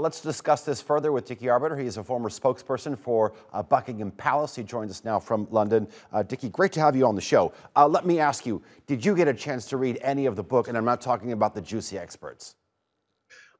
Let's discuss this further with Dickie Arbiter. He is a former spokesperson for uh, Buckingham Palace. He joins us now from London. Uh, Dickie, great to have you on the show. Uh, let me ask you, did you get a chance to read any of the book? And I'm not talking about the juicy experts.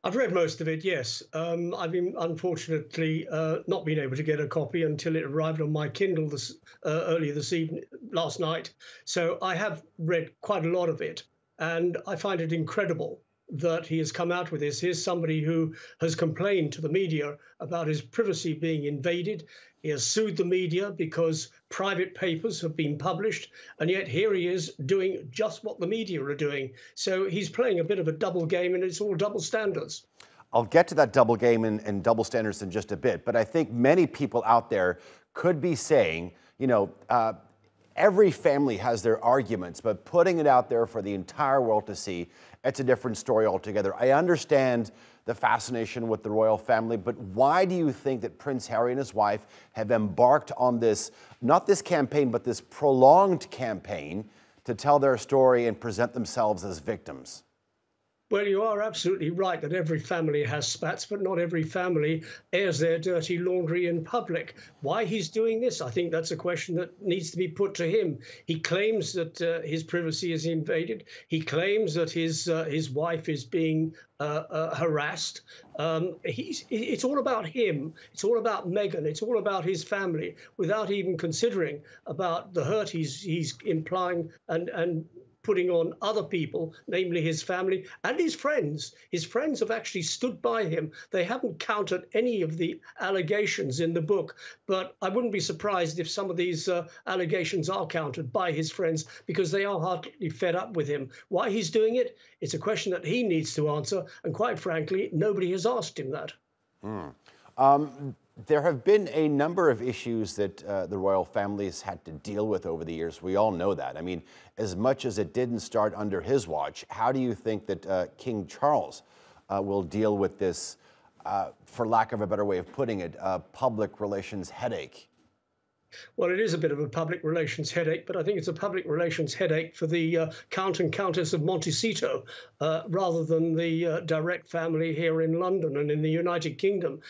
I've read most of it, yes. Um, I've been unfortunately uh, not been able to get a copy until it arrived on my Kindle this, uh, earlier this evening, last night. So I have read quite a lot of it, and I find it incredible that he has come out with this. Here's somebody who has complained to the media about his privacy being invaded. He has sued the media because private papers have been published, and yet here he is doing just what the media are doing. So he's playing a bit of a double game, and it's all double standards. I'll get to that double game and, and double standards in just a bit, but I think many people out there could be saying, you know, uh, every family has their arguments, but putting it out there for the entire world to see, it's a different story altogether. I understand the fascination with the royal family, but why do you think that Prince Harry and his wife have embarked on this, not this campaign, but this prolonged campaign to tell their story and present themselves as victims? Well, you are absolutely right that every family has spats, but not every family airs their dirty laundry in public. Why he's doing this, I think that's a question that needs to be put to him. He claims that uh, his privacy is invaded. He claims that his uh, his wife is being uh, uh harassed. Um, he's, it's all about him. It's all about Meghan. It's all about his family, without even considering about the hurt he's he's implying and and putting on other people, namely his family and his friends. His friends have actually stood by him. They haven't countered any of the allegations in the book, but I wouldn't be surprised if some of these uh, allegations are countered by his friends because they are hardly fed up with him. Why he's doing it, it's a question that he needs to answer, and quite frankly, nobody has asked him that. Mm. Um, there have been a number of issues that uh, the royal family has had to deal with over the years. We all know that. I mean, as much as it didn't start under his watch, how do you think that uh, King Charles uh, will deal with this, uh, for lack of a better way of putting it, public relations headache? Well, it is a bit of a public relations headache, but I think it's a public relations headache for the uh, Count and Countess of Montecito uh, rather than the uh, direct family here in London and in the United Kingdom.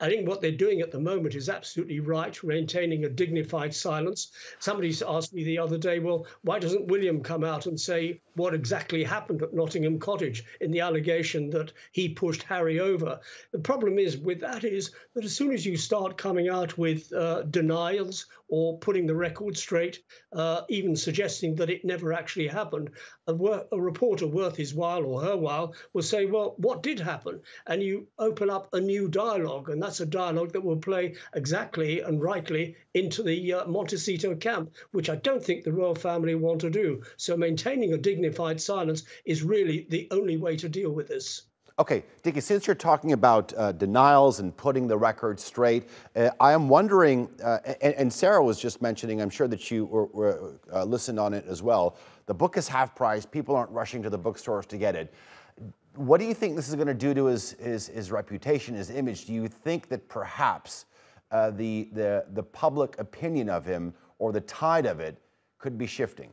I think what they're doing at the moment is absolutely right, maintaining a dignified silence. Somebody asked me the other day, well, why doesn't William come out and say what exactly happened at Nottingham Cottage in the allegation that he pushed Harry over? The problem is with that is that as soon as you start coming out with uh, denials or putting the record straight, uh, even suggesting that it never actually happened, a, a reporter worth his while or her while will say, well, what did happen? And you open up a new dialogue, and that's a dialogue that will play exactly and rightly into the uh, Montecito camp, which I don't think the royal family want to do. So maintaining a dignified silence is really the only way to deal with this. Okay, Dickie, since you're talking about uh, denials and putting the record straight, uh, I am wondering, uh, and, and, Sarah was just mentioning, I'm sure that you were, were, uh, listened on it as well. The book is half price. People aren't rushing to the bookstores to get it. What do you think this is going to do to his, his, his reputation, his image? Do you think that perhaps uh, the, the, the public opinion of him or the tide of it could be shifting?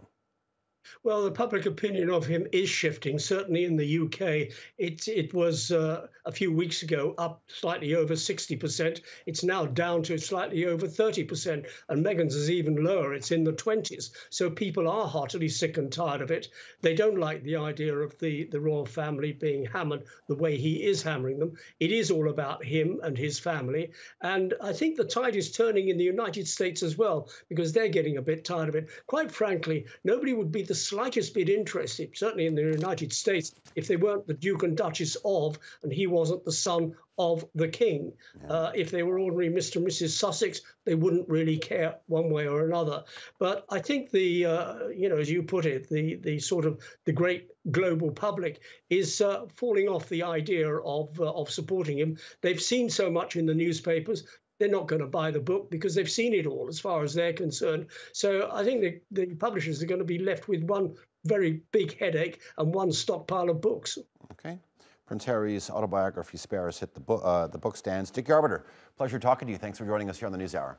Well, the public opinion of him is shifting. Certainly in the UK, it it was uh, a few weeks ago up slightly over 60%. It's now down to slightly over 30%, and Meghan's is even lower. It's in the 20s. So people are heartily sick and tired of it. They don't like the idea of the the royal family being hammered the way he is hammering them. It is all about him and his family, and I think the tide is turning in the United States as well because they're getting a bit tired of it. Quite frankly, nobody would be the the slightest bit interested, certainly in the United States, if they weren't the Duke and Duchess of, and he wasn't the son of the king. Uh, if they were ordinary Mr. and Mrs. Sussex, they wouldn't really care one way or another. But I think the, uh, you know, as you put it, the the sort of the great global public is uh, falling off the idea of uh, of supporting him. They've seen so much in the newspapers they're not going to buy the book because they've seen it all as far as they're concerned. So I think the, the publishers are going to be left with one very big headache and one stockpile of books. Okay. Prince Harry's autobiography, Spare, has hit the, bo- uh, the book stands. Dick Arbiter, pleasure talking to you. Thanks for joining us here on the NewsHour.